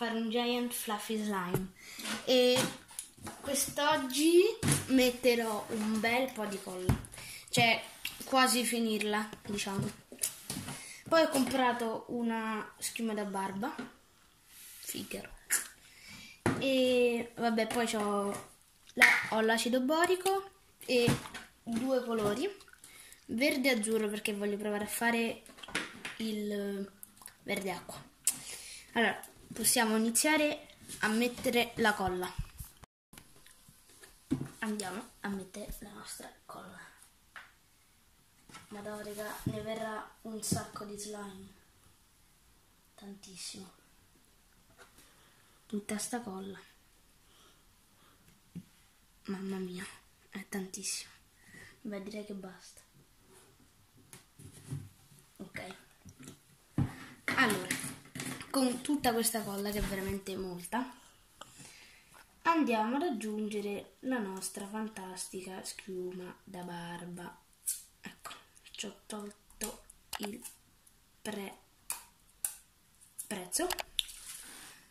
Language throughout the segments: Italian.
fare un giant fluffy slime e quest'oggi metterò un bel po' di colla, cioè quasi finirla, diciamo. Poi ho comprato una schiuma da barba, Figaro. E vabbè, poi la, ho l'acido borico e due colori, verde e azzurro perché voglio provare a fare il verde acqua. Allora, possiamo iniziare a mettere la colla. Andiamo a mettere la nostra colla. Madonna, raga, ne verrà un sacco di slime. Tantissimo. Tutta sta colla. Mamma mia, è tantissimo. Beh, direi che basta. Ok. Allora, con tutta questa colla, che è veramente molta, andiamo ad aggiungere la nostra fantastica schiuma da barba. Ecco, ci ho tolto il pre prezzo.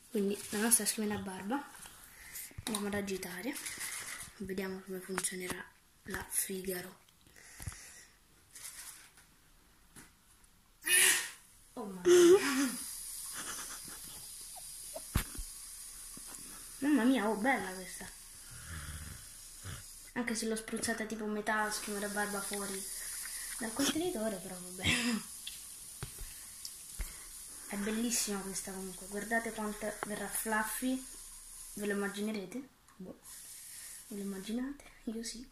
Quindi la nostra schiuma da barba. Andiamo ad agitare. Vediamo come funzionerà la Figaro. Oh mamma mia. Mamma mia, oh bella questa. Anche se l'ho spruzzata tipo metà schiuma da barba fuori dal contenitore, però vabbè. È bellissima questa comunque. Guardate quanto verrà fluffy. Ve lo immaginerete? Boh. Ve lo immaginate? Io sì.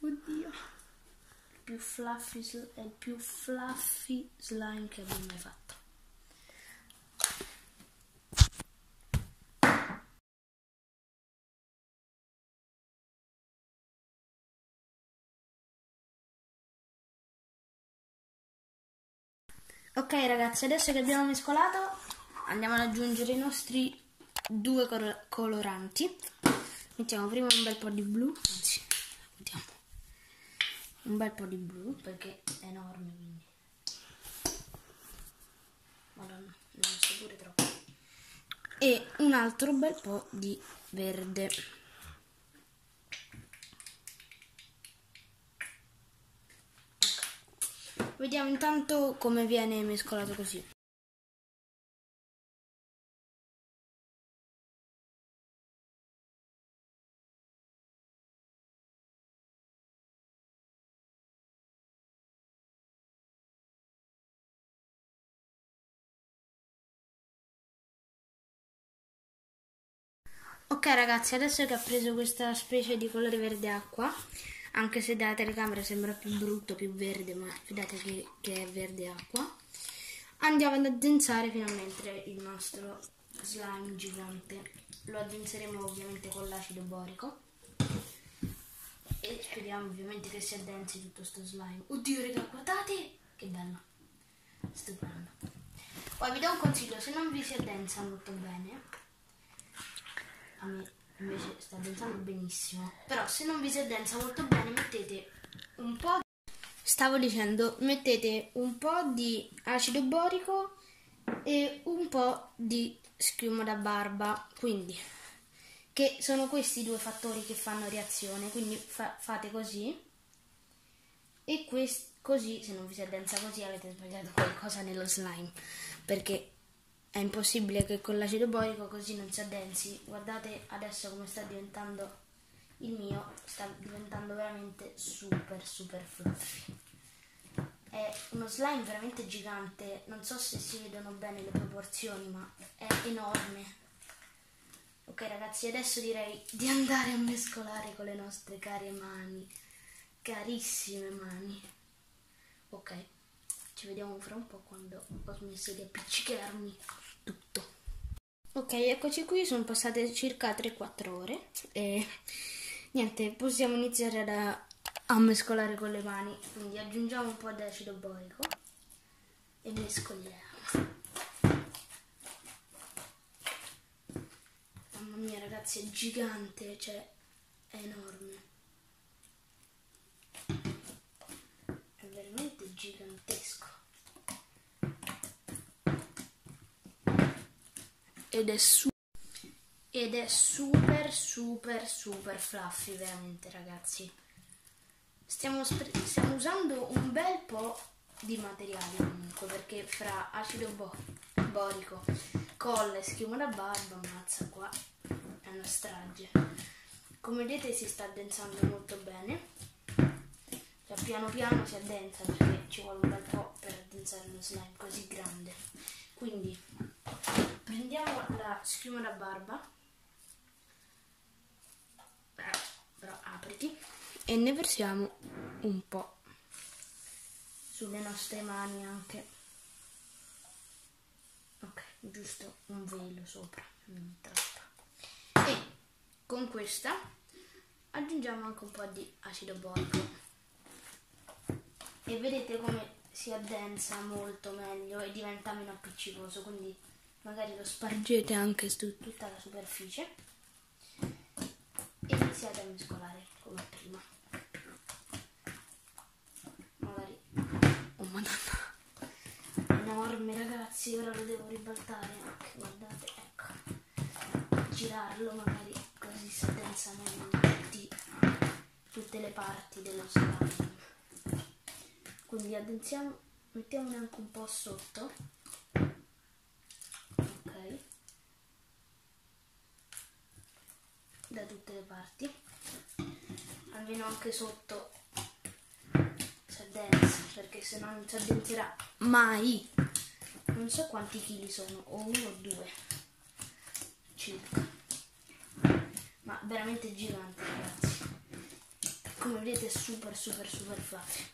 Oddio. Il più fluffy, è il più fluffy slime che abbia mai fatto. Ok ragazzi, adesso che abbiamo mescolato andiamo ad aggiungere i nostri due col coloranti. Mettiamo prima un bel po' di blu, anzi, mettiamo un bel po' di blu perché è enorme quindi. Madonna, ho messo pure troppo. E un altro bel po' di verde. Vediamo intanto come viene mescolato così. Ok ragazzi, adesso che ho preso questa specie di colore verde acqua, anche se dalla telecamera sembra più brutto, più verde, ma fidate che, che è verde acqua, andiamo ad addensare finalmente il nostro slime gigante. Lo addenseremo ovviamente con l'acido borico e speriamo ovviamente che si addensi tutto questo slime. Oddio raga, guardate! Che bello! Stupendo. Poi vi do un consiglio, se non vi si addensa molto bene, a me invece sta addensando benissimo. Però se non vi si addensa molto bene mettete un po' di... Stavo dicendo, mettete un po' di acido borico e un po' di schiuma da barba, quindi che sono questi due fattori che fanno reazione, quindi fa fate così. E così, se non vi si addensa così avete sbagliato qualcosa nello slime, perché è impossibile che con l'acido borico così non si addensi. Guardate adesso come sta diventando il mio, sta diventando veramente super super fluffy. È uno slime veramente gigante, non so se si vedono bene le proporzioni, ma è enorme. Ok ragazzi, adesso direi di andare a mescolare con le nostre care mani, carissime mani. Ok, ci vediamo fra un po' quando ho smesso di appiccicarmi. Ok, eccoci qui, sono passate circa 3-4 ore e niente, possiamo iniziare a, a mescolare con le mani, quindi aggiungiamo un po' di acido borico e mescoliamo. Mamma mia ragazzi, è gigante, cioè è enorme. È veramente gigantesco. Ed è su ed è super super super fluffy veramente ragazzi. Stiamo, stiamo usando un bel po' di materiali comunque perché fra acido bo borico e schiuma da barba mazza qua è una strage. Come vedete si sta addensando molto bene. Cioè piano piano si addensa perché ci vuole un bel po' per addensare uno slime così grande la schiuma da barba. Eh, però apriti. E ne versiamo un po' sulle nostre mani anche. Ok giusto un velo sopra non troppo e con questa aggiungiamo anche un po' di acido borico. E vedete come si addensa molto meglio e diventa meno appiccicoso quindi magari lo spargete anche su tutta la superficie. E iniziate a mescolare come prima. Magari oh madonna. Enorme ragazzi ora lo devo ribaltare. Anche guardate ecco. Girarlo magari così si addensa meglio tutti, tutte le parti dello slime quindi addensiamo mettiamone anche un po' sotto ok da tutte le parti. Almeno anche sotto si addensa perché se no non si addenserà mai. Non so quanti chili sono o uno o due circa. Ma veramente gigante ragazzi. Come vedete è super super super facile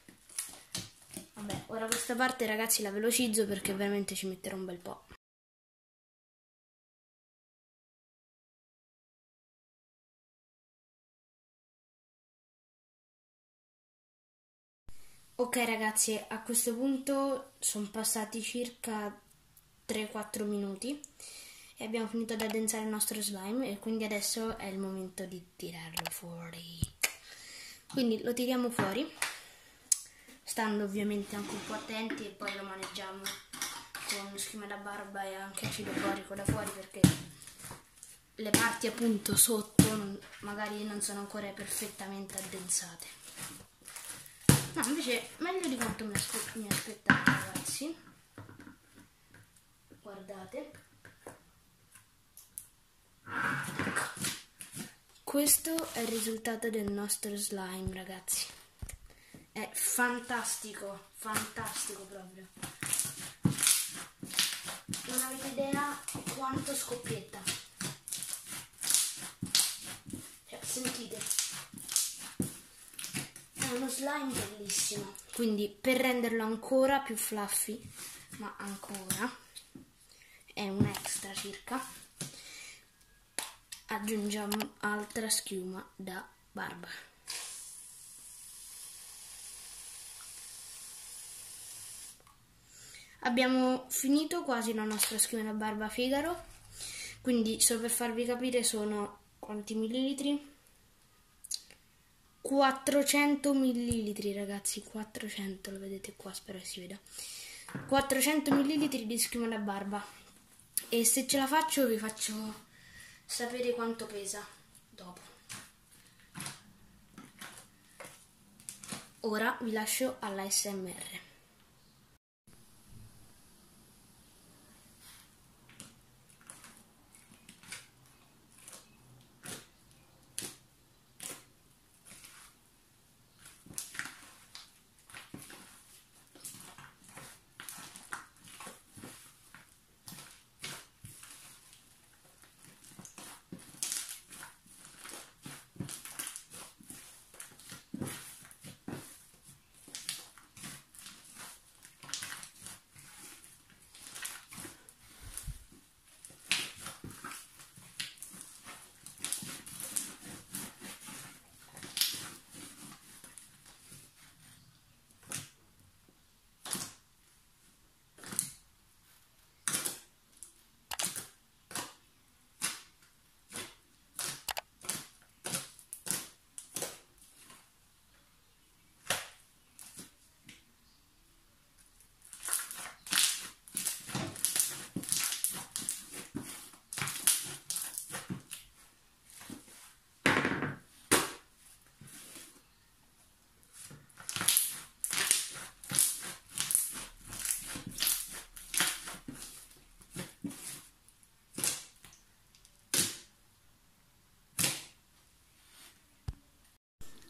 Vabbè, ora questa parte ragazzi la velocizzo perché veramente ci metterò un bel po'. Ok ragazzi, a questo punto sono passati circa 3-4 minuti e abbiamo finito di addensare il nostro slime e quindi adesso è il momento di tirarlo fuori. Quindi lo tiriamo fuori stando ovviamente anche un po' attenti e poi lo maneggiamo con schiuma da barba e anche acido borico da fuori perché le parti appunto sotto magari non sono ancora perfettamente addensate no invece meglio di quanto mi, mi aspettavo ragazzi guardate questo è il risultato del nostro slime ragazzi è fantastico, fantastico proprio. Non avete idea quanto scoppietta. Cioè, sentite. Uno slime bellissimo. Quindi per renderlo ancora più fluffy, ma ancora, è un extra circa, aggiungiamo altra schiuma da barba. Abbiamo finito quasi la nostra schiuma barba Figaro, quindi solo per farvi capire sono quanti millilitri? 400 millilitri ragazzi, 400, lo vedete qua, spero che si veda. 400 millilitri di schiuma da barba e se ce la faccio vi faccio sapere quanto pesa dopo. Ora vi lascio alla SMR.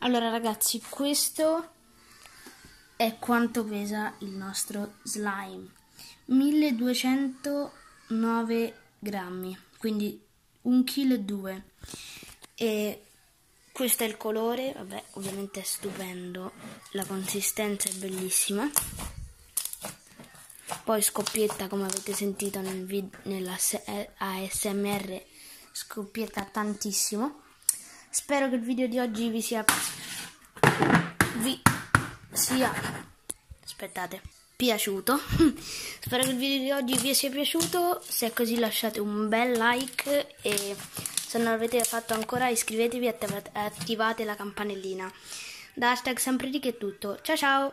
Allora ragazzi, questo è quanto pesa il nostro slime. 1209 grammi, quindi 1 kg e 2. Questo è il colore, vabbè, ovviamente è stupendo, la consistenza è bellissima. Poi scoppietta, come avete sentito nel nella ASMR, scoppietta tantissimo. Spero che il video di oggi vi sia vi sia aspettate piaciuto. Spero che il video di oggi vi sia piaciuto. Se è così lasciate un bel like e se non l'avete fatto ancora iscrivetevi e attivate la campanellina. Da hashtag sempre di che è tutto. Ciao ciao